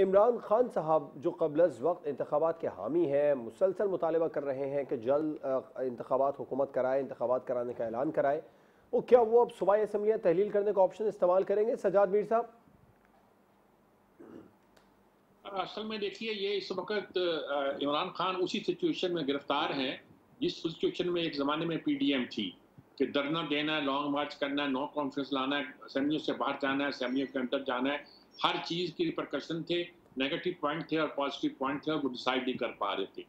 इमरान खान साहब, जो कबल वक्त इंतबात के हामी हैं, मुसलसल मुतालबा कर रहे हैं कि जल्द इंतबात हुकूमत कराए इंतबात कराने का ऐलान कराए। वो क्या वो अब सूबाई असम्बलियाँ तहलील करने का ऑप्शन इस्तेमाल करेंगे? सजाद मीर साहब। असल में देखिए, ये इस वक्त इमरान खान उसी सिचुएशन में गिरफ़्तार हैं, जिस सिचुएशन में एक ज़माने में पीडीएम थी। कि धरना देना है लॉन्ग मार्च करना है नो कॉन्फ्रेंस लाना है असेंबलियों से बाहर जाना है असेंबलियों के अंदर जाना है। हर चीज़ की रिप्रकशन थे नेगेटिव पॉइंट थे और पॉजिटिव पॉइंट थे और वो डिसाइड नहीं कर पा रहे थे।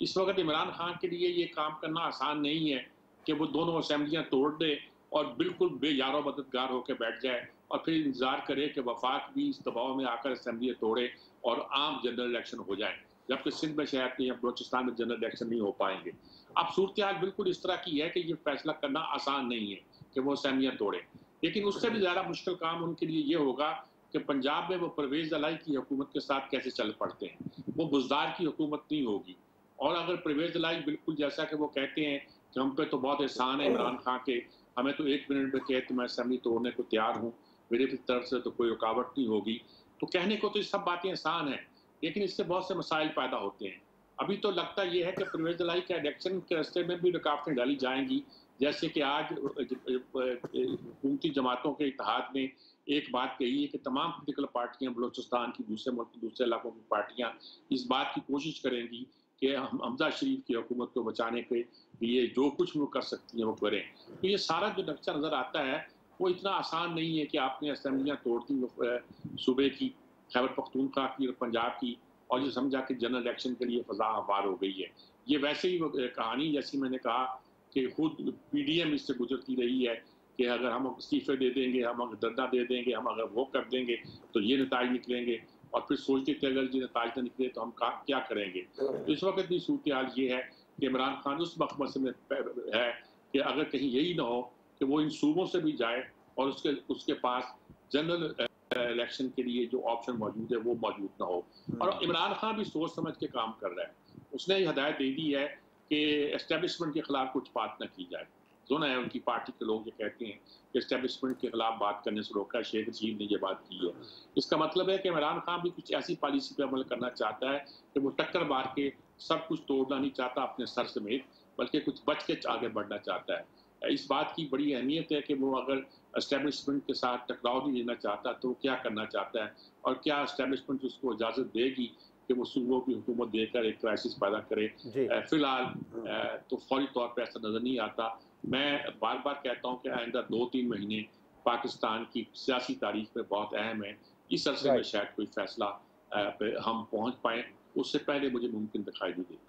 इस वक्त इमरान खान के लिए ये काम करना आसान नहीं है कि वो दोनों असेंबलियाँ तोड़ दे और बिल्कुल बेयारो मददगार होकर बैठ जाए और फिर इंतज़ार करे कि वफाक भी इस दबाव में आकर असम्बलियाँ तोड़े और आम जनरल इलेक्शन हो जाए। जबकि सिंध में शायद या बलोचिस्तान में जनरल इलेक्शन नहीं हो पाएँगे। अब सूरत हाल बिल्कुल इस तरह की है कि ये फैसला करना आसान नहीं है कि वो असेंबलियाँ तोड़े लेकिन उससे भी ज़्यादा मुश्किल काम उनके लिए ये होगा कि पंजाब में वो परवेज अलाई की हुकूमत के साथ कैसे चल पड़ते हैं। वो बुजदार की हुकूमत नहीं होगी। और अगर परवेज अलाई बिल्कुल जैसा कि वो कहते हैं कि हम पे तो बहुत एहसान है इमरान खान के, हमें तो एक मिनट में कहे तो मैं असम्बली तोड़ने को तैयार हूँ, मेरे तरफ़ से तो कोई रुकावट नहीं होगी। तो कहने को तो ये सब बातें आसान हैं। लेकिन इससे बहुत से मसाइल पैदा होते हैं। अभी तो लगता यह है कि परवेज लाई के इलेक्शन के रस्ते में भी रुकावटें डाली जाएँगी। जैसे कि आज हुकूमती जमातों के इतिहाद में एक बात कही है कि तमाम पोलिटिकल पार्टियाँ बलोचिस्तान की दूसरे मुल्क, दूसरे इलाकों की पार्टियाँ इस बात की कोशिश करेंगी कि हम, हमजा शरीफ की हुकूमत को बचाने के लिए जो कुछ वो कर सकती हैं वो करें। तो ये सारा जो नक्शा नज़र आता है, वो इतना आसान नहीं है कि आपने असम्बलियाँ तोड़ दी सूबे की। खैबर पख्तूनख्वा की और पंजाब की और ये समझा कि जनरल इलेक्शन के लिए फजा हवार हो गई है। ये वैसे ही कहानी जैसी मैंने कहा कि खुद पीडीएम इससे गुजरती रही है कि अगर हम इस्तीफे दे देंगे, हम अगर दर्दा दे देंगे, हम अगर वो कर देंगे तो ये नतज निकलेंगे और फिर सोचते थे अगर ये नतज ना निकले तो हम क्या करेंगे? तो इस वक्त की सूरत हाल ये है कि इमरान खान उस मकमस में है कि अगर कहीं यही ना हो कि वो इन सूबों से भी जाए और उसके उसके पास जनरल इलेक्शन के लिए जो ऑप्शन मौजूद है वो मौजूद ना हो। और इमरान खान भी सोच समझ के काम कर रहा है। उसने हदायत दे दी है कि एस्टेब्लिशमेंट के खिलाफ कुछ बात न की जाए। जो है उनकी पार्टी के लोग ये कहते हैं कि इस्टेब्लिशमेंट के खिलाफ बात करने से रोका शेख रशीद ने ये बात की है। इसका मतलब है कि इमरान खान भी कुछ ऐसी पॉलिसी पर अमल करना चाहता है कि वो टक्कर मार के सब कुछ तोड़ना नहीं चाहता अपने सर समेत बल्कि कुछ बच के आगे बढ़ना चाहता है। इस बात की बड़ी अहमियत है कि वो अगर इस्टेब्लिशमेंट के साथ टकराव नहीं लेना चाहता तो क्या करना चाहता है? और क्या इस्टेब्लिशमेंट उसको इजाज़त देगी कि वो सूबों की हुकूमत देकर एक क्राइसिस पैदा करे? फ़िलहाल तो फौरी तौर पर ऐसा नज़र नहीं आता। मैं बार बार कहता हूँ कि आइंदा दो तीन महीने पाकिस्तान की सियासी तारीख में बहुत अहम है। इस अरसे में शायद कोई फैसला हम पहुँच पाए। उससे पहले मुझे मुमकिन दिखाई नहीं देता